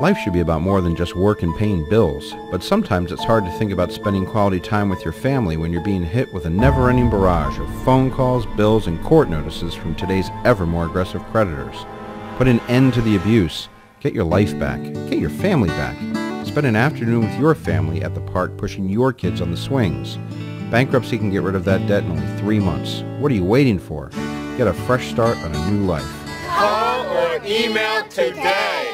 Life should be about more than just work and paying bills, but sometimes it's hard to think about spending quality time with your family when you're being hit with a never-ending barrage of phone calls, bills, and court notices from today's ever more aggressive creditors. Put an end to the abuse. Get your life back. Get your family back. Spend an afternoon with your family at the park pushing your kids on the swings. Bankruptcy can get rid of that debt in only three months. What are you waiting for? Get a fresh start on a new life. Call or email today.